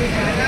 Yeah.